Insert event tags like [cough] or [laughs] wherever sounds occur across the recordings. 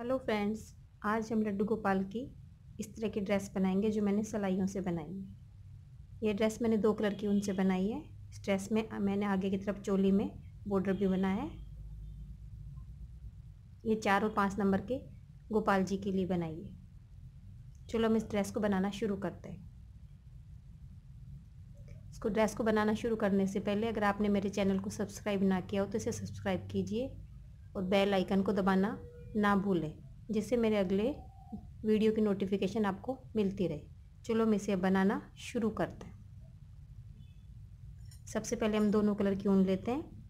Hello friends, आज हम लड्डू गोपाल की इस तरह की ड्रेस बनाएँगे जो मैंने सिलाइयों से बनाई है। ये ड्रेस मैंने दो कलर की ऊन से बनाई है। इस ड्रेस में मैंने आगे की तरफ़ चोली में बॉर्डर भी बनाया है। ये चार और पाँच नंबर के गोपाल जी के लिए बनाई है। चलो हम इस ड्रेस को बनाना शुरू करते हैं। इसको ड्रेस को बनाना शुरू करने से पहले अगर आपने मेरे चैनल को सब्सक्राइब ना किया हो तो इसे सब्सक्राइब कीजिए और बेल आइकन को दबाना ना भूलें, जिससे मेरे अगले वीडियो की नोटिफिकेशन आपको मिलती रहे। चलो हम इसे बनाना शुरू करते हैं। सबसे पहले हम दोनों कलर की ऊन लेते हैं।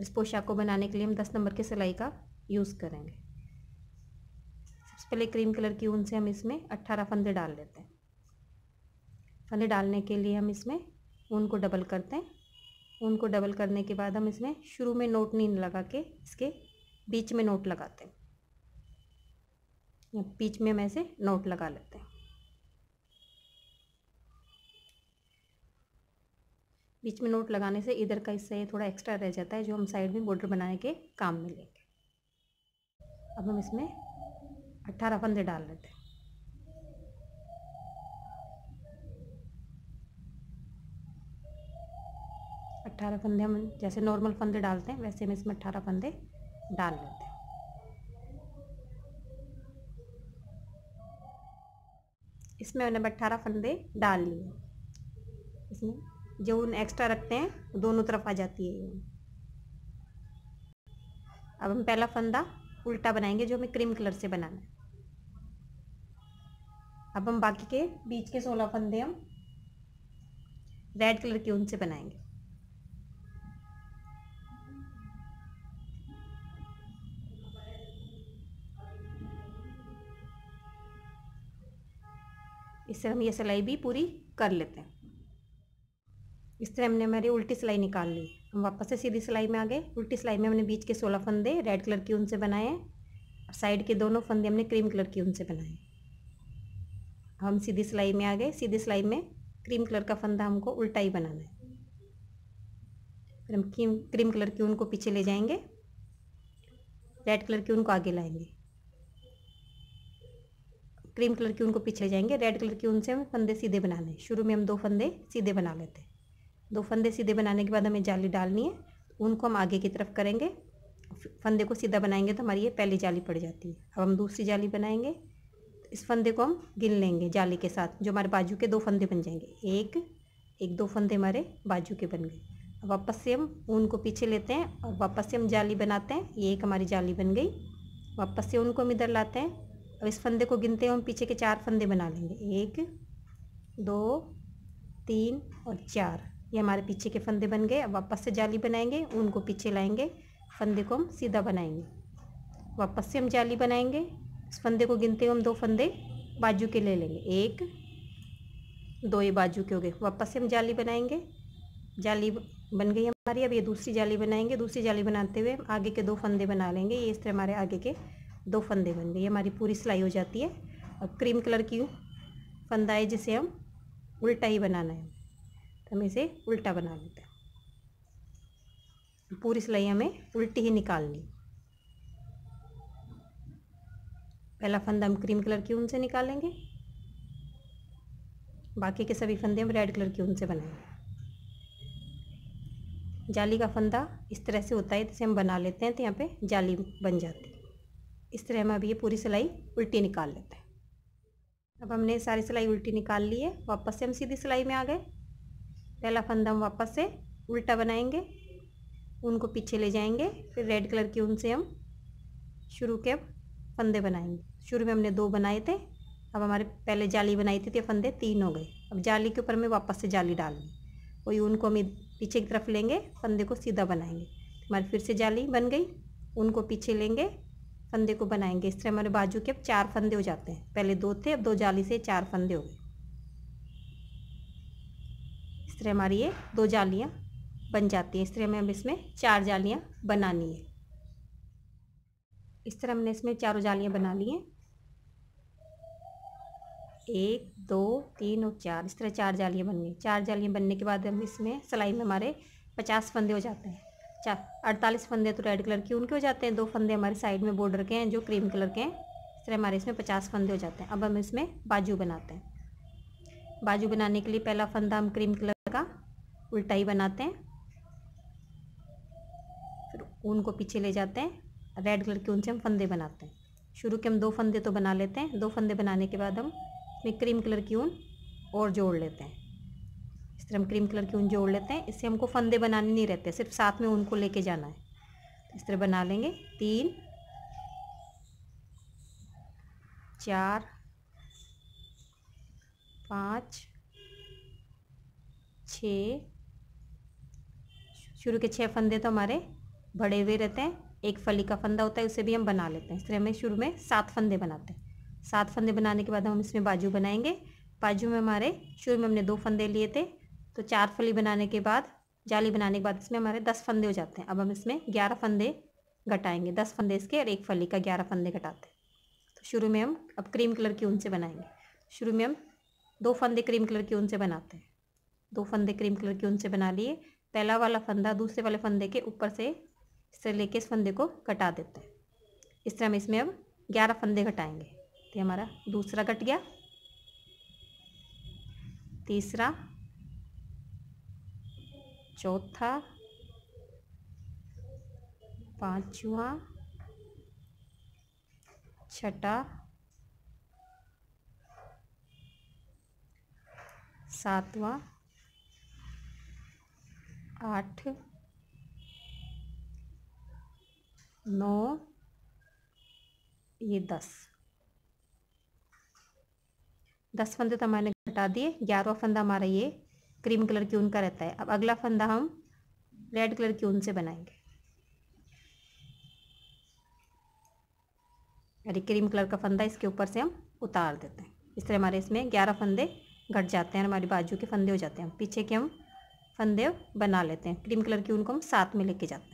इस पोशाक को बनाने के लिए हम दस नंबर के सिलाई का यूज़ करेंगे। सबसे पहले क्रीम कलर की ऊन से हम इसमें अट्ठारह फंदे डाल लेते हैं। फंदे डालने के लिए हम इसमें ऊन को डबल करते हैं। ऊन को डबल करने के बाद हम इसमें शुरू में नोट नीन लगा के इसके बीच में नोट लगाते हैं। बीच में हम ऐसे नोट लगा लेते हैं। बीच में नोट लगाने से इधर का हिस्सा ये थोड़ा एक्स्ट्रा रह जाता है, जो हम साइड में बॉर्डर बनाने के काम में लेंगे। अब हम इसमें अट्ठारह फंदे डाल लेते हैं। अट्ठारह फंदे हम जैसे नॉर्मल फंदे डालते हैं, वैसे हम इसमें अट्ठारह फंदे डाल लेते हैं। इसमें मैंने अट्ठारह फंदे डाल लिए। इसमें जो उन एक्स्ट्रा रखते हैं दोनों तरफ़ आ जाती है अब हम पहला फंदा उल्टा बनाएँगे, जो हमें क्रीम कलर से बनाना है। अब हम बाकी के, बीच के सोलह फंदे हम रेड कलर की ऊन से बनाएँगे। इससे हम ये सिलाई भी पूरी कर लेते हैं। इस तरह हमने हमारी उल्टी सिलाई निकाल ली। हम वापस से सीधी सिलाई में आ गए। उल्टी सिलाई में हमने बीच के सोलह फंदे रेड कलर की ऊन से बनाए हैं साइड के दोनों फंदे हमने क्रीम कलर की ऊन से बनाए। हम सीधी सिलाई में आ गए। सीधी सिलाई में क्रीम कलर का फंदा हमको उल्टा ही बनाना है। फिर हम क्रीम क्रीम कलर की ऊन को पीछे ले जाएँगे। रेड कलर की ऊन को आगे लाएँगे। क्रीम कलर की उनको पीछे जाएँगे, रेड कलर की ऊन से हमें फंदे सीधे बनाने शुरू में हम दो फंदे सीधे बना लेते हैं। दो फंदे सीधे बनाने के बाद हमें जाली डालनी है ऊन को हम आगे की तरफ़ करेंगे। फंदे को सीधा बनाएँगे तो हमारी ये पहली जाली पड़ जाती है। अब हम दूसरी जाली बनाएँगे, इस फंदे को हम गिन लेंगे जाली के साथ। जो हमारे बाजू के दो फंदे बन जाएँगे, एक एक दो फंदे हमारे बाजू के बन गए। वापस से हम ऊन को पीछे लेते हैं और वापस से हम जाली बनाते हैं, ये एक हमारी जाली बन गई। वापस से उनको हम इधर लाते हैं अब इस फंदे को गिनते हैं हम पीछे के चार फंदे बना लेंगे। एक, दो, तीन और चार। ये हमारे पीछे के फंदे बन गए। अब वापस से जाली बनाएँगे, उनको पीछे लाएँगे। फंदे को हम सीधा बनाएँगे। वापस से हम जाली बनाएँगे। इस फंदे को गिनते हुए हम दो फंदे बाजू के ले लेंगे। एक, दो ये बाजू के हो गए। वापस से हम जाली बनाएँगे। जाली बन गई हमारी। अब ये दूसरी जाली बनाएँगे। दूसरी जाली बनाते हुए आगे के दो फंदे बना लेंगे। ये इस तरह हमारे आगे के दो फंदे बन गए। हमारी पूरी सिलाई हो जाती है। अब क्रीम कलर की फंदा है जिसे हम उल्टा ही बनाना है। तो हम इसे उल्टा बना लेते हैं। पूरी सिलाई हमें उल्टी ही निकालनी। पहला फंदा हम क्रीम कलर की ऊन से निकालेंगे। बाकी के सभी फंदे हम रेड कलर की ऊन से बनाएँगे। जाली का फंदा इस तरह से होता है, जिसे हम बना लेते हैं तो यहाँ पे जाली बन जाती है। इस तरह हम अभी ये पूरी सिलाई उल्टी निकाल लेते हैं। अब हमने सारी सिलाई उल्टी निकाल ली है, वापस से हम सीधी सिलाई में आ गए। पहला फंदा हम वापस से उल्टा बनाएँगे उनको पीछे ले जाएँगे, फिर रेड कलर की ऊन से हम शुरू के अब फंदे बनाएँगे। शुरू में हमने दो बनाए थे, अब हमारे पहले जाली बनाई थी तो फंदे तीन हो गए। अब जाली के ऊपर हमें वापस से जाली डालनी वही उनको हम पीछे की तरफ़ लेंगे, फंदे को सीधा बनाएँगे। हमारी फिर से जाली बन गई उनको पीछे लेंगे फंदे को बनाएँगे। इस तरह हमारे बाजू के अब चार फंदे हो जाते हैं। पहले दो थे, अब दो जाली से चार फंदे हो गए। इस तरह हमारी ये दो जालियाँ बन जाती हैं। इस तरह हमें अब इसमें चार जालियाँ बनानी है। इस तरह हमने इसमें चारों जालियाँ बना ली हैं। एक, दो, तीन और चार। इस तरह चार जालियाँ बन गई। चार जालियाँ बनने के बाद हम इसमें सिलाई में हमारे पचास फंदे हो जाते हैं। चार अड़तालीस फंदे तो रेड कलर की उनके हो जाते हैं, दो फंदे हमारे साइड में बॉर्डर के हैं, जो क्रीम कलर के हैं। इस तरह हमारे इसमें पचास फंदे हो जाते हैं। अब हम इसमें बाजू बनाते हैं। बाजू बनाने के लिए पहला फंदा हम क्रीम कलर का उल्टा ही बनाते हैं। फिर ऊन को पीछे ले जाते हैं। रेड कलर के ऊन से हम फंदे बनाते हैं। शुरू के हम दो फंदे तो बना लेते हैं। दो फंदे बनाने के बाद हम इसमें क्रीम कलर की ऊन और जोड़ लेते हैं। इस तरह हम क्रीम कलर की ऊन जोड़ लेते हैं। इससे हमको फंदे बनाने नहीं रहते, सिर्फ़ साथ में ऊन को लेके जाना है। तो इस तरह बना लेंगे। तीन, चार, पाँच, छ। शुरू के छः फंदे तो हमारे बड़े हुए रहते हैं। एक फली का फंदा होता है, उसे भी हम बना लेते हैं। इस तरह हमें शुरू में सात फंदे बनाते हैं। सात फंदे बनाने के बाद हम इसमें बाजू बनाएँगे। बाजू में हमारे शुरू में हमने दो फंदे लिए थे। तो चार फली बनाने के बाद, जाली बनाने के बाद इसमें हमारे दस फंदे हो जाते हैं। अब हम इसमें ग्यारह फंदे घटाएँगे, दस फंदे इसके और एक फली का ग्यारह फंदे घटाते हैं। तो शुरू में हम अब क्रीम कलर की ऊन से बनाएँगे। शुरू में हम दो फंदे क्रीम कलर की ऊन से बनाते हैं। दो फंदे क्रीम कलर की ऊन से बना लिए, पहला वाला फंदा दूसरे वाले फंदे के ऊपर से इस तरह लेके इस फंदे को कटा देते हैं। इस तरह हम इसमें अब ग्यारह फंदे घटाएँगे। तो हमारा दूसरा कट गया। तीसरा चौथा, पांचवा, छठा, सातवां, आठ, नौ, ये दस। दस फंदे तो हमारे घटा दिए, ग्यारहवा फंदा हमारा ये क्रीम कलर की ऊन का रहता है। अब अगला फंदा हम रेड कलर की ऊन से बनाएँगे। अरे क्रीम कलर का फंदा इसके ऊपर से हम उतार देते हैं। इस तरह हमारे इसमें ग्यारह फंदे घट जाते हैं हमारी बाजू के फंदे हो जाते हैं। पीछे के हम फंदे बना लेते हैं। क्रीम कलर की ऊन को हम साथ में लेके जाते हैं।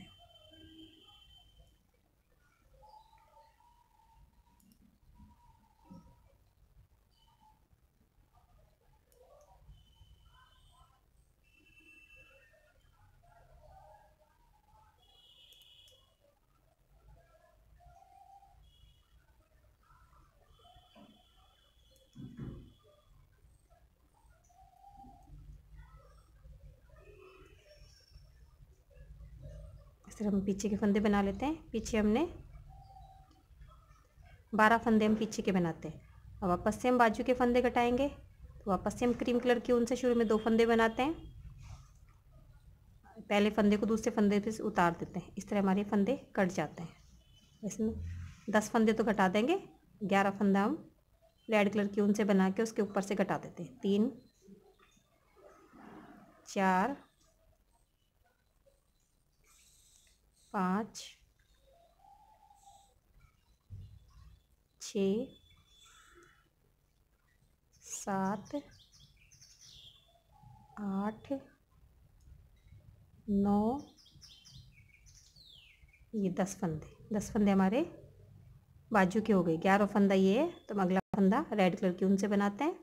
तरह हम पीछे के फंदे बना लेते हैं। पीछे हमने बारह फंदे हम पीछे के बनाते हैं। अब वापस से हम बाजू के फंदे कटाएँगे। तो वापस से हम क्रीम कलर की ऊन से शुरू में दो फंदे बनाते हैं। पहले फंदे को दूसरे फंदे पे उतार देते हैं। इस तरह हमारे फंदे कट जाते हैं। इसमें दस फंदे तो घटा देंगे। ग्यारह फंदा हम रेड कलर की ऊन से बना के उसके ऊपर से घटा देते हैं। तीन, चार पाँच, छ, सात, आठ, नौ। ये दस फंदे दस फंदे हमारे बाजू के हो गए। ग्यारह फंदा ये है तो हम अगला फंदा रेड कलर की उनसे बनाते हैं।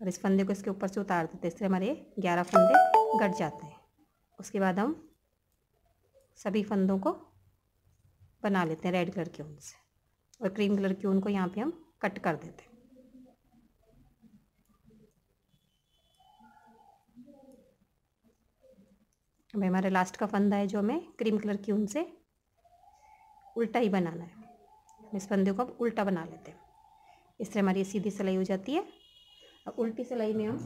और इस फंदे को इसके ऊपर से उतार देते हैं। इससे हमारे ग्यारह फंदे घट जाते हैं। उसके बाद हम सभी फंदों को बना लेते हैं रेड कलर की ऊन से और क्रीम कलर की ऊन को यहाँ पे हम कट कर देते हैं। अब हमारे लास्ट का फंदा है जो हमें क्रीम कलर की ऊन से उल्टा ही बनाना है। इस फंदे को अब उल्टा बना लेते हैं। इस तरह हमारी सीधी सिलाई हो जाती है। अब उल्टी सिलाई में हम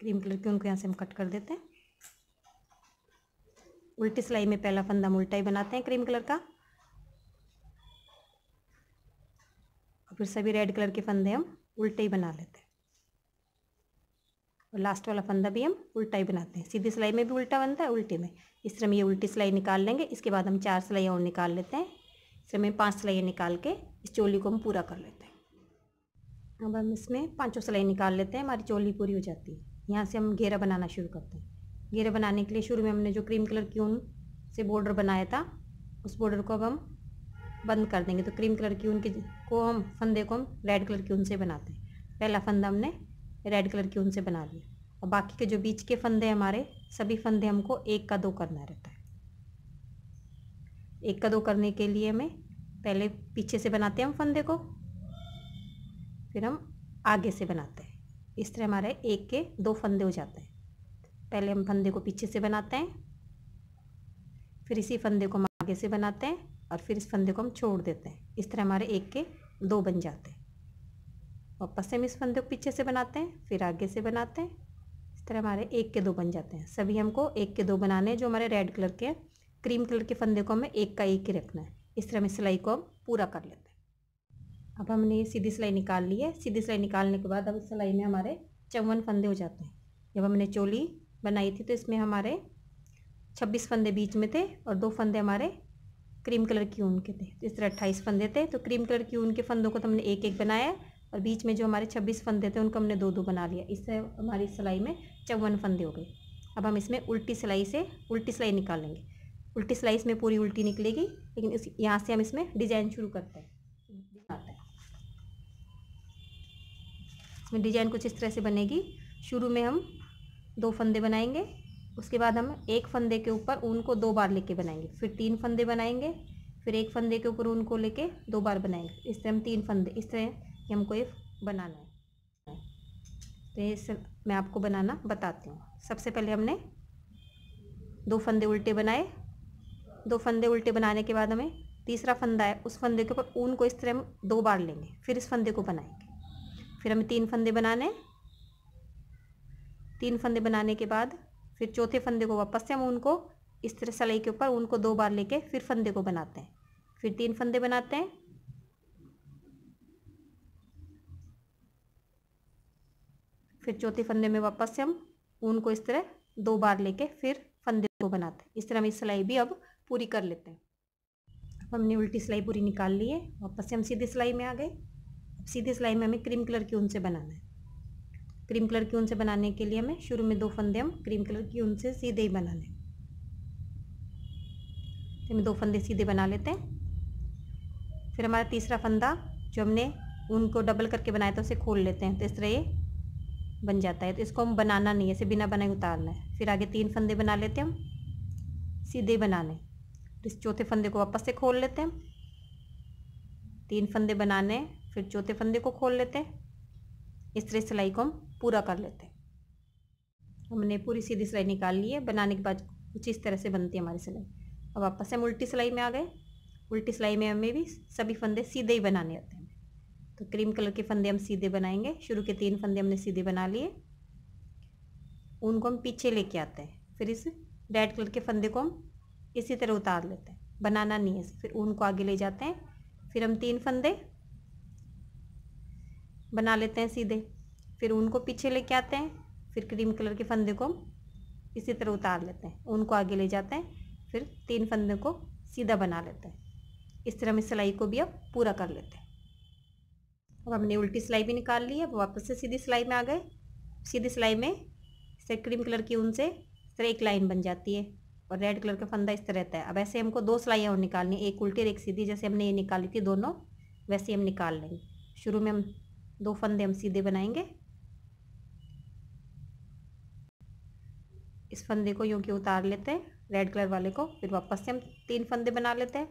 क्रीम कलर की ऊन को यहाँ से हम कट कर देते हैं। उल्टी सिलाई में पहला फंदा हम उल्टा ही बनाते हैं क्रीम कलर का। और फिर सभी रेड कलर के फंदे हम उल्टे ही बना लेते हैं। और लास्ट वाला फंदा भी हम उल्टा ही बनाते हैं। सीधी सिलाई में भी उल्टा बनता है, उल्टे में। इस तरह हम ये उल्टी सिलाई निकाल लेंगे। इसके बाद हम चार सिलाई और निकाल लेते हैं। इस तरह पाँच सिलाई निकाल के इस चोली को हम पूरा कर लेते हैं। अब हम इसमें पाँचों सिलाई निकाल लेते हैं। हमारी चोली पूरी हो जाती है। यहाँ से हम घेरा बनाना शुरू करते हैं। घेरे बनाने के लिए शुरू में हमने जो क्रीम कलर की ऊन से बॉर्डर बनाया था, उस बॉर्डर को अब हम बंद कर देंगे। तो क्रीम कलर की ऊन के को हम फंदे को हम रेड कलर की ऊन से बनाते हैं। पहला फंदा हमने रेड कलर की ऊन से बना लिया। और बाकी के जो बीच के फंदे हमारे, सभी फंदे हमको एक का दो करना रहता है। एक का दो करने के लिए हमें पहले पीछे से बनाते हैं हम फंदे को, फिर हम आगे से बनाते हैं। इस तरह हमारे एक के दो फंदे हो जाते हैं। पहले हम फंदे को पीछे से बनाते हैं, फिर इसी फंदे को हम आगे से बनाते हैं और फिर इस फंदे को हम छोड़ देते हैं। इस तरह हमारे एक के दो बन जाते हैं। वापस से हम इस फंदे को पीछे से बनाते हैं, फिर आगे से बनाते हैं। इस तरह हमारे एक के दो बन जाते हैं। सभी हमको एक के दो बनाने हैं, जो हमारे रेड कलर के हैं क्रीम कलर के फंदे को हमें एक का एक ही रखना है। इस तरह हम सिलाई को हम पूरा कर लेते हैं। अब हमने ये सीधी सिलाई निकाल ली है। सीधी सिलाई निकालने के बाद अब इस सिलाई में हमारे चौवन फंदे हो जाते हैं। जब हमने चोली बनाई थी तो इसमें हमारे छब्बीस फंदे बीच में थे और दो फंदे हमारे क्रीम कलर की ऊन के थे। तो इस तरह अट्ठाईस फंदे थे तो क्रीम कलर की ऊन के फंदों को तो हमने एक एक बनाया और बीच में जो हमारे छब्बीस फंदे थे, उनको हमने दो दो बना लिया। इससे हमारी सिलाई में चौवन फंदे हो गए। अब हम इसमें उल्टी सिलाई से उल्टी सिलाई निकालेंगे। उल्टी सिलाई इसमें पूरी उल्टी निकलेगी, लेकिन इस, यहाँ से हम इसमें डिज़ाइन शुरू करते हैं। है। इसमें डिज़ाइन कुछ इस तरह से बनेगी। शुरू में हम दो फंदे बनाएँगे, उसके बाद हम एक फंदे के ऊपर ऊन को दो बार लेके बनाएँगे, फिर तीन फंदे बनाएँगे, फिर एक फंदे के ऊपर ऊन को लेके दो बार बनाएँगे, इस तरह हम तीन फंदे, इस तरह हमको ये बनाना है। तो ये मैं आपको बनाना बताती हूँ। सबसे पहले हमने दो फंदे उल्टे बनाए, दो फंदे उल्टे बनाने के बाद हमें तीसरा फंदा है, उस फंदे के ऊपर ऊन को इस तरह हम दो बार लेंगे, फिर इस फंदे को बनाएँगे। फिर हमें तीन फंदे बनाने तीन फंदे बनाने के बाद, फिर चौथे फंदे को वापस से हम उनको इस तरह सलाई के ऊपर उनको दो बार लेके फिर फंदे को बनाते हैं। फिर तीन फंदे बनाते हैं। फिर चौथे फंदे में वापस से हम ऊन को इस तरह दो बार लेके फिर फंदे को बनाते हैं। इस तरह हम इस सिलाई भी अब पूरी कर लेते हैं। अब हमने उल्टी सिलाई पूरी निकाल ली है। वापस से हम सीधी सिलाई में आ गए। अब सीधी सिलाई में हमें क्रीम कलर की ऊन से बनाना है। क्रीम कलर की ऊन से बनाने के लिए हमें शुरू में दो फंदे हम क्रीम कलर की ऊन से सीधे ही बनाने तो हमें दो फंदे सीधे बना लेते हैं। फिर हमारा तीसरा फंदा जो हमने ऊन को डबल करके बनाया था, उसे खोल लेते हैं। तो इस तरह ये बन जाता है। तो इसको हम बनाना नहीं है, इसे बिना बनाए उतारना है। फिर आगे तीन फंदे बना लेते हैं हम, सीधे बनाने तो इस चौथे फंदे को वापस से खोल लेते हैं। तीन फंदे बनाने, फिर चौथे फंदे को खोल लेते हैं। इस तरह सिलाई को हम पूरा कर लेते हैं। हमने पूरी सीधी सिलाई निकाल ली है, बनाने के बाद कुछ इस तरह से बनती है हमारी सिलाई। अब वापस हम उल्टी सिलाई में आ गए। उल्टी सिलाई में हमें भी सभी फंदे सीधे ही बनाने होते हैं। तो क्रीम कलर के फंदे हम सीधे बनाएँगे। शुरू के तीन फंदे हमने सीधे बना लिए। उनको हम पीछे लेके आते हैं। फिर इस रेड कलर के फंदे को हम इसी तरह उतार लेते हैं। बनाना नहीं है, फिर ऊन को आगे ले जाते हैं। फिर हम तीन फंदे बना लेते हैं सीधे। फिर ऊन को पीछे लेके आते हैं, फिर क्रीम कलर के फंदे को हम इसी तरह उतार लेते हैं। ऊन को आगे ले जाते हैं, फिर तीन फंदे को सीधा बना लेते हैं। इस तरह हम सिलाई को भी अब पूरा कर लेते हैं। अब हमने उल्टी सिलाई भी निकाल ली है वापस से सीधी सिलाई में आ गए। सीधी सिलाई में से क्रीम कलर की ऊन से इस तरह एक लाइन बन जाती है और रेड कलर का फंदा इस तरह रहता है। अब ऐसे हमको दो सिलाइयाँ और निकालनी एक उल्टी और एक सीधी। जैसे हमने ये निकाली थी दोनों, वैसे हम निकाल लेंगे। शुरू में हम दो फंदे हम सीधे बनाएँगे इस फंदे को यूँ कि उतार लेते हैं, रेड कलर वाले को, फिर वापस से हम तीन फंदे बना लेते हैं,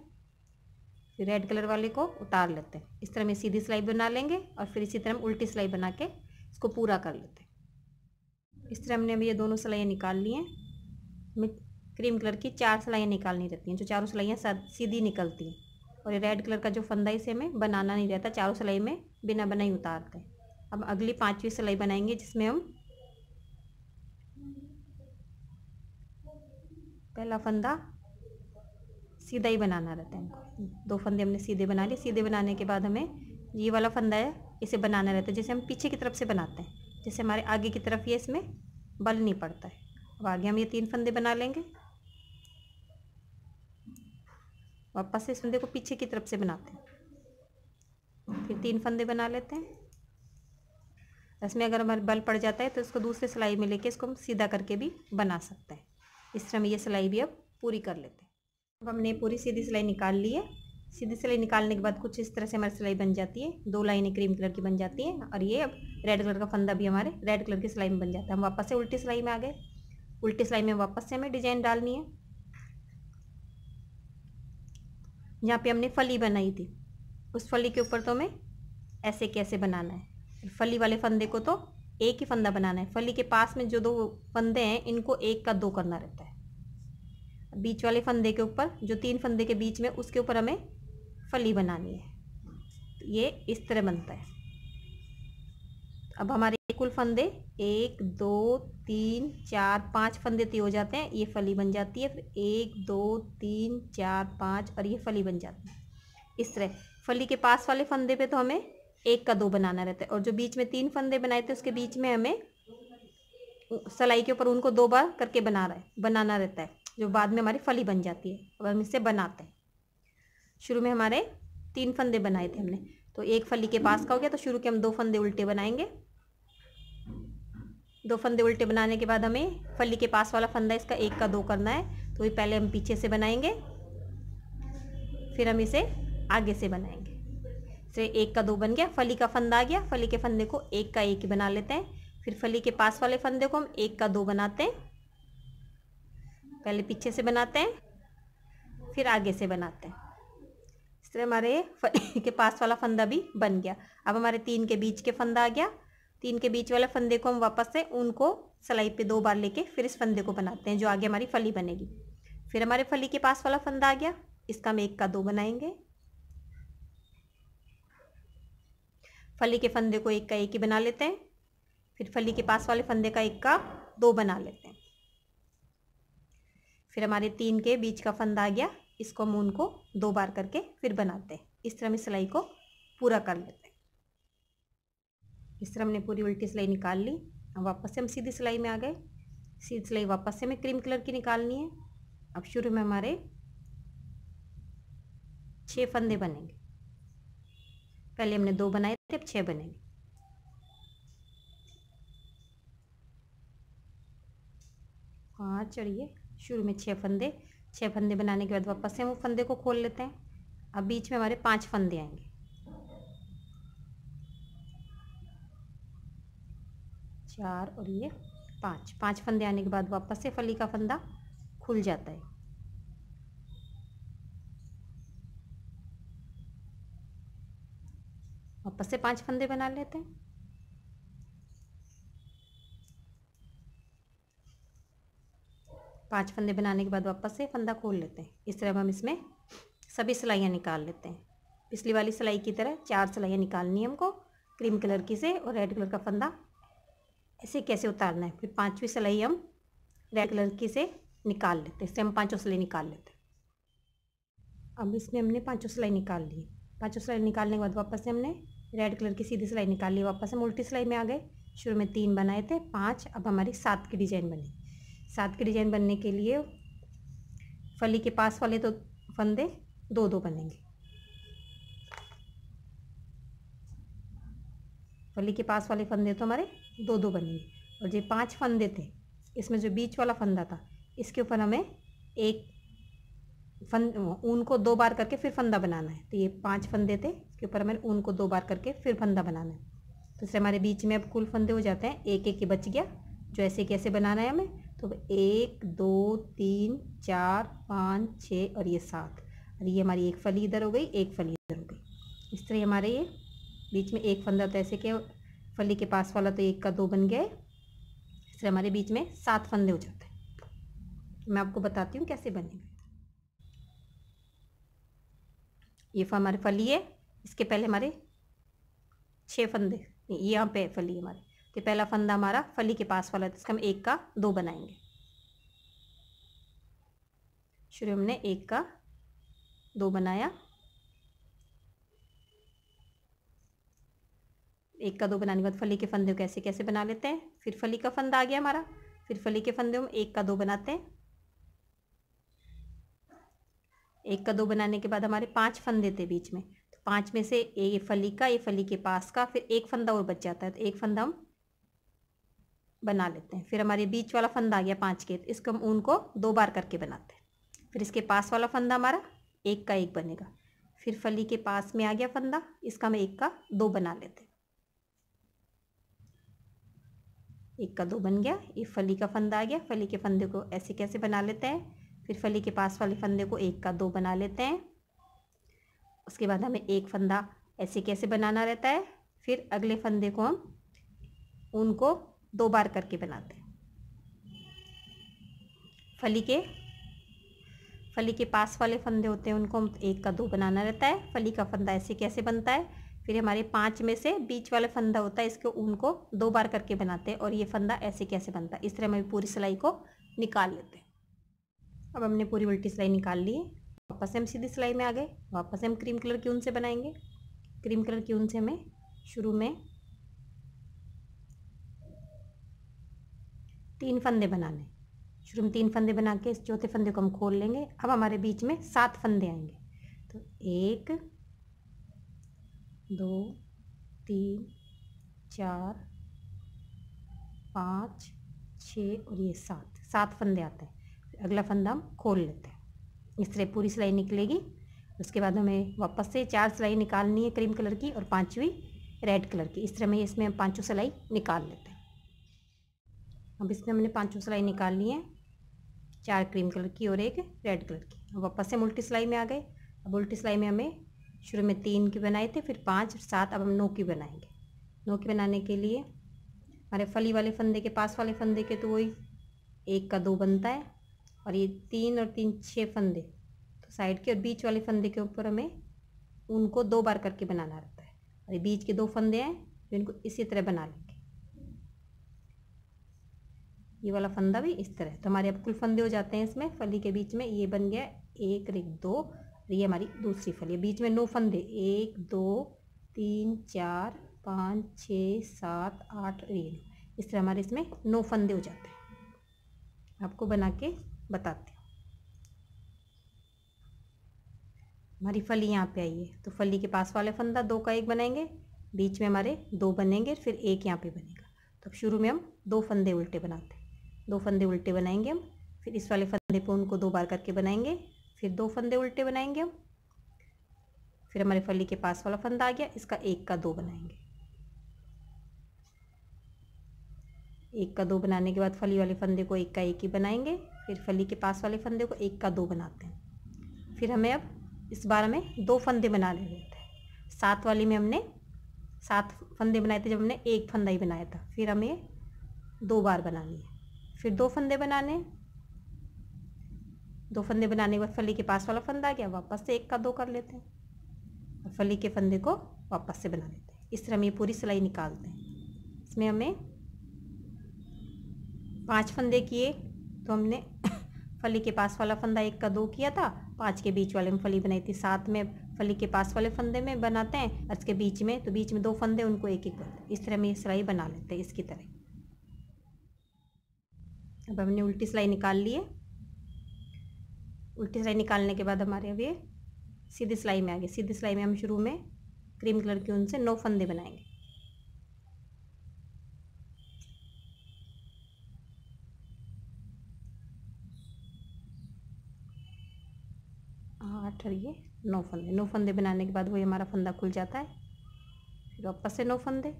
फिर रेड कलर वाले को उतार लेते हैं। इस तरह में सीधी सिलाई बना लेंगे और फिर इसी तरह हम उल्टी सिलाई बना के इसको पूरा कर लेते हैं। इस तरह हमने अभी ये दोनों सिलाइयाँ निकाल ली हैं। हमें क्रीम कलर की चार सिलाइयाँ निकालनी रहती हैं, जो चारों सिलाइयाँ सीधी निकलती हैं। और ये रेड कलर का जो फंदा इसे हमें बनाना नहीं रहता, चारों सिलाई में बिना बनाई उतारते हैं। अब अगली पाँचवीं सिलाई बनाएँगे, जिसमें हम पहला फंदा सीधा ही बनाना रहता है हमको दो फंदे हमने सीधे बना लिए। सीधे बनाने के बाद हमें ये वाला फंदा है, इसे बनाना रहता है। जैसे हम पीछे की तरफ़ से बनाते हैं। जैसे हमारे आगे की तरफ़ ये इसमें बल नहीं पड़ता है। अब आगे हम ये तीन फंदे बना लेंगे। वापस इस फंदे को पीछे की तरफ़ से बनाते हैं। फिर तीन फंदे बना लेते हैं। इसमें अगर हमारे बल पड़ जाता है तो इसको दूसरे सिलाई में लेके इसको हम सीधा करके भी बना सकते हैं। इस तरह हम ये सिलाई भी अब पूरी कर लेते हैं। अब हमने पूरी सीधी सिलाई निकाल ली है। सीधी सिलाई निकालने के बाद कुछ इस तरह से हमारी सिलाई बन जाती है। दो लाइनें क्रीम कलर की बन जाती है और ये अब रेड कलर का फंदा भी हमारे रेड कलर की सिलाई में बन जाता है। हम वापस से उल्टी सिलाई में आ गए। उल्टी सिलाई में वापस से हमें डिज़ाइन डालनी है। जहाँ पे हमने फली बनाई थी। उस फली के ऊपर तो हमें ऐसे कैसे बनाना है? फली वाले फंदे को तो एक ही फंदा बनाना है। फली के पास में जो दो फंदे हैं, इनको एक का दो करना रहता है। बीच वाले फंदे के ऊपर, जो तीन फंदे के बीच में, उसके ऊपर हमें फली बनानी है। तो ये इस तरह बनता है। अब हमारे कुल फंदे, एक, दो, तीन, चार, पाँच फंदे तय हो जाते हैं, ये फली बन जाती है। फिर एक, दो, तीन, चार, पाँच और ये फली बन जाती है। इस तरह, फली के पास वाले फंदे पे तो हमें एक का दो बनाना रहता है। और जो बीच में तीन फंदे बनाए थे, उसके बीच में हमें सलाई के ऊपर उनको दो बार करके बना रहा है बनाना रहता है। जो बाद में हमारी फली बन जाती है अब हम इसे बनाते हैं। शुरू में हमारे तीन फंदे बनाए थे हमने। तो एक फली के पास का हो गया तो शुरू के हम दो फंदे उल्टे बनाएँगे। दो फंदे उल्टे बनाने के बाद हमें फली के पास वाला फंदा, इसका एक का दो करना है। तो ये पहले हम पीछे से बनाएँगे, फिर हम इसे आगे से बनाएँगे। से एक का दो बन गया, फली का फंदा आ गया, फली के फंदे को एक का एक ही बना लेते हैं। फिर फली के पास वाले फंदे को हम एक का दो बनाते हैं। पहले पीछे से बनाते हैं, फिर आगे से बनाते हैं। इस तरह हमारे फली [laughs] के पास वाला फंदा भी बन गया। अब हमारे तीन के बीच के फंदा आ गया। तीन के बीच वाले फंदे को हम वापस से उनको सलाई पे दो बार लेके फिर इस फंदे को बनाते हैं, जो आगे हमारी फली बनेगी। फिर हमारे फली के पास वाला फंदा आ गया। इसका हम एक का दो बनाएँगे। फली के फंदे को एक का एक ही बना लेते हैं। फिर फली के पास वाले फंदे का एक का दो बना लेते हैं। फिर हमारे तीन के बीच का फंदा आ गया। इसको हम उनको दो बार करके फिर बनाते हैं। इस तरह हम सिलाई को पूरा कर लेते हैं। इस तरह हमने पूरी उल्टी सिलाई निकाल ली। अब वापस से हम सीधी सिलाई में आ गए। सीधी सिलाई वापस से हमें क्रीम कलर की निकालनी है। अब शुरू में हमारे छः फंदे बनेंगे। पहले हमने दो बनाए थे, अब छः बनेंगे। पाँच और ये शुरू में छः फंदे। छः फंदे बनाने के बाद वापस से हम फंदे को खोल लेते हैं। अब बीच में हमारे पाँच फंदे आएँगे। चार और ये पाँच। पाँच फंदे आने के बाद वापस से फली का फंदा खुल जाता है। वापस से पाँच फंदे बना लेते हैं। पाँच फंदे बनाने के बाद वापस से फंदा खोल लेते हैं। इस तरह हम इसमें सभी सिलाइयाँ निकाल लेते हैं। पिछली वाली सिलाई की तरह चार सिलाइयाँ निकालनी है हमको, क्रीम कलर की से और रेड कलर का फंदा। ऐसे कैसे उतारना है? फिर पांचवी सिलाई हम रेड कलर की से निकाल लेते हैं। इससे हम पाँचों सिलाई निकाल लेते हैं। अब इसमें हमने पाँचों सिलाई निकाल ली। पाँचों सिलाई निकालने के बाद वापस से हमने रेड कलर की सीधी सिलाई निकाल ली, वापस हम उल्टी सिलाई में आ गए। शुरू में तीन बनाए थे, पाँच, अब हमारी सात की डिज़ाइन बनी। सात की डिज़ाइन बनने के लिए फली के पास वाले तो फंदे, दो दो बनेंगे। फली के पास वाले फंदे तो हमारे दो दो बनेंगे। और जो पाँच फंदे थे, इसमें जो बीच वाला फंदा था, इसके ऊपर हमें एक फन, ऊन को दो बार करके फिर फंदा बनाना है। तो ये पाँच फंदे थे, इसके ऊपर हमें ऊन को दो बार करके फिर फंदा बनाना है। तो इससे हमारे बीच में अब कुल फंदे हो जाते हैं। एक एक के बच गया, जो ऐसे कैसे बनाना है हमें। तो एक, दो, तीन, चार, पाँच छः और ये सात। और ये हमारी एक फली इधर हो गई, एक फली इधर हो गई। इस तरह हमारे ये बीच में एक फंदा तो ऐसे के फली के पास वाला तो एक का दो बन गया इस तरह हमारे बीच में सात फंदे हो जाते हैं। मैं आपको बताती हूँ कैसे बनेंगे। ये हमारे फली है इसके पहले हमारे छः फंदे, ये यहाँ पे फली है हमारे। तो पहला फंदा हमारा फली के पास वाला है इसका हम एक का दो बनाएँगे। शुरू हमने एक का दो बनाया। एक का दो बनाने के बाद फली के फंदे कैसे कैसे बना लेते हैं? फिर फली का फंदा आ गया हमारा। फिर फली के फंदे हम एक का दो बनाते हैं। एक का दो बनाने के बाद हमारे पाँच फंदे थे बीच में। तो पाँच में से ये फली का ये फली के पास का, फिर एक फंदा और बच जाता है तो एक फंदा हम बना लेते हैं। फिर हमारे बीच वाला फंदा आ गया पाँच के तो इसको हम ऊन को दो बार करके बनाते हैं। फिर इसके पास वाला फंदा हमारा एक का एक बनेगा। फिर फली के पास में आ गया फंदा, इसका हम एक का दो बना लेते हैं। एक का दो बन गया ये फली का फंदा आ गया, फली के फंदे को ऐसे कैसे बना लेते हैं? फिर फली के पास वाले फंदे को एक का दो बना लेते हैं। उसके बाद हमें एक फंदा ऐसे कैसे बनाना रहता है, फिर अगले फंदे को हम उनको दो बार करके बनाते हैं। फली के फली के पास वाले फंदे होते हैं, उनको हम एक का दो बनाना रहता है। फली का फंदा ऐसे कैसे बनता है, फिर हमारे पाँच में से बीच वाला फंदा होता है, इसको उनको दो बार करके बनाते हैं और ये फंदा ऐसे कैसे बनता है, इस तरह हम पूरी सिलाई को निकाल लेते हैं। अब हमने पूरी उल्टी सिलाई निकाल ली। वापस हम सीधी सिलाई में आ गए। वापस हम क्रीम कलर की ऊन से बनाएँगे। क्रीम कलर की ऊन से हमें शुरू में तीन फंदे बनाने शुरू में तीन फंदे बना के इस चौथे फंदे को हम खोल लेंगे। अब हमारे बीच में सात फंदे आएँगे। तो एक, दो, तीन, चार, पाँच, छ और ये सात। सात फंदे आते हैं। अगला फंदा हम खोल लेते हैं। इस तरह पूरी सिलाई निकलेगी। उसके बाद हमें वापस से चार सिलाई निकालनी है क्रीम कलर की और पांचवी रेड कलर की। इस तरह में इसमें हम पाँचों सिलाई निकाल लेते हैं। अब इसमें हमने पाँचों सिलाई निकाल ली है। चार क्रीम कलर की और एक रेड कलर की। अब वापस से उल्टी सिलाई में आ गए। अब उल्टी सिलाई में हमें शुरू में तीन की बनाए थे, फिर पाँच और सात, अब हम नौ की बनाएँगे। नौ की बनाने के लिए हमारे फली वाले फंदे के पास वाले फंदे के तो वही एक का दो बनता है। और ये तीन और तीन छः फंदे तो साइड के और बीच वाले फंदे के ऊपर हमें उनको दो बार करके बनाना रहता है। और ये बीच के दो फंदे हैं तो इनको इसी तरह बना लेंगे। ये वाला फंदा भी इस तरह तो हमारे अब कुल फंदे हो जाते हैं इसमें। फली के बीच में ये बन गया एक एक दो ये हमारी दूसरी फली बीच में नौ फंदे, एक, दो, तीन, चार, पाँच छः सात, आठ ये इस तरह हमारे इसमें नौ फंदे हो जाते हैं। आपको बना के बताती हूँ। हमारी फली यहाँ पे आई है तो फली के पास वाले फंदा दो का एक बनाएँगे बीच में हमारे दो बनेंगे, फिर एक यहाँ पे बनेगा। तो शुरू में हम दो फंदे उल्टे बनाते हैं। दो फंदे उल्टे बनाएँगे हम, फिर इस वाले फंदे पे उनको दो बार करके बनाएँगे, फिर दो फंदे उल्टे बनाएँगे हम, फिर हमारे फली के पास वाला फंदा आ गया, इसका एक का दो बनाएँगे। एक का दो बनाने के बाद फली वाले फंदे को एक का एक ही बनाएँगे फिर फली के पास वाले फंदे को एक का दो बनाते हैं। फिर हमें अब इस बार हमें दो फंदे बना ले रहे थे सात वाली में हमने सात फंदे बनाए थे जब हमने एक फंदा ही बनाया था। फिर हमें दो बार बनानी है फिर दो फंदे बनाने, दो फंदे बनाने के बाद फली के पास वाला फंदा आ गया, वापस से एक का दो कर लेते हैं। और फली के फंदे को वापस से बना लेते हैं। इस तरह हम ये पूरी सिलाई निकालते हैं। इसमें हमें पाँच फंदे किए तो हमने फली के पास वाला फंदा एक का दो किया था, पाँच के बीच वाले में फली बनाई थी, सात में फली के पास वाले फंदे में बनाते हैं और इसके बीच में तो बीच में दो फंदे उनको एक एक बनते इस तरह में सिलाई बना लेते हैं इसकी तरह। अब हमने उल्टी सिलाई निकाल ली है। उल्टी सिलाई निकालने के बाद हमारे अब ये सीधी सिलाई में आ गए सीधी सिलाई में हम शुरू में क्रीम कलर की उनसे नौ फंदे बनाएँगे। ये नौ फंदे। नौ फंदे बनाने के बाद वही हमारा फंदा खुल जाता है। फिर वापस से नौ फंदे।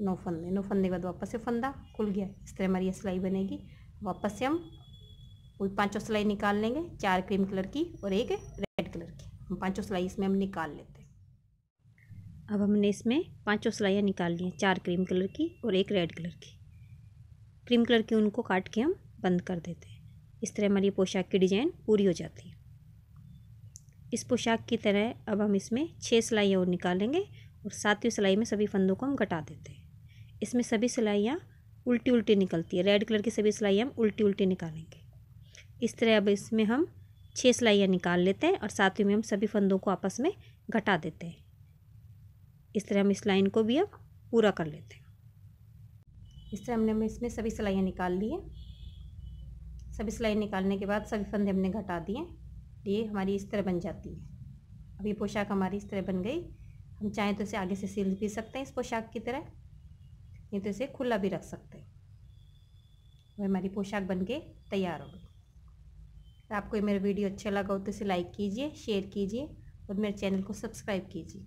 नौ फंदे। नौ फंदे के बाद वापस से फंदा खुल गया। इस तरह हमारी सिलाई बनेगी। वापस से हम वही पाँचों सिलाई निकाल लेंगे। चार क्रीम कलर की और एक रेड कलर की। हम पाँचों सिलाई इसमें हम निकाल लेते हैं। अब हमने इसमें पाँचों सिलाइयाँ निकाल ली हैं, चार क्रीम कलर की और एक रेड कलर की। क्रीम कलर की उनको काट के हम बंद कर देते हैं। इस तरह हमारी पोशाक की डिज़ाइन पूरी हो जाती है। इस पोशाक की तरह अब हम इसमें छः सिलाइयाँ और निकालेंगे और सातवीं सिलाई में सभी फंदों को हम घटा देते हैं। इसमें सभी सिलाइयाँ उल्टी उल्टी निकलती है। रेड कलर की सभी सिलाइयाँ हम उल्टी उल्टी निकालेंगे। इस तरह अब इसमें हम छः सिलाइयाँ निकाल लेते हैं और सातवीं में हम सभी फंदों को आपस में घटा देते हैं। इस तरह हम इस लाइन को भी अब पूरा कर लेते हैं। इस तरह हमने इसमें सभी सिलाइयाँ निकाल ली हैं। सभी सिलाई निकालने के बाद सभी फंदे हमने घटा दिए ये हमारी इस तरह बन जाती है। अब ये पोशाक हमारी इस तरह बन गई। हम चाहें तो इसे आगे से सिल भी सकते हैं इस पोशाक की तरह। नहीं तो इसे खुला भी रख सकते हैं। वह हमारी पोशाक बन के तैयार हो गई। आपको ये मेरा वीडियो अच्छा लगा हो तो इसे लाइक कीजिए, शेयर कीजिए और मेरे चैनल को सब्सक्राइब कीजिए।